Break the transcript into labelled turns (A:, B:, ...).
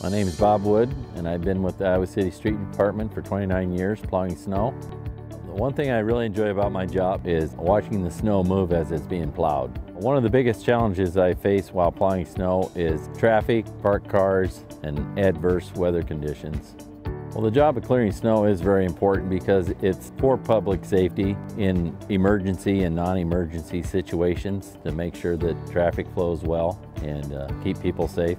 A: My name is Bob Wood, and I've been with the Iowa City Street Department for 29 years plowing snow. The one thing I really enjoy about my job is watching the snow move as it's being plowed. One of the biggest challenges I face while plowing snow is traffic, parked cars, and adverse weather conditions. Well, the job of clearing snow is very important because it's for public safety in emergency and non-emergency situations to make sure that traffic flows well and uh, keep people safe.